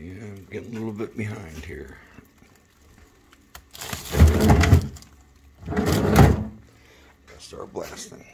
Yeah, I'm getting a little bit behind here. Gotta Start blasting.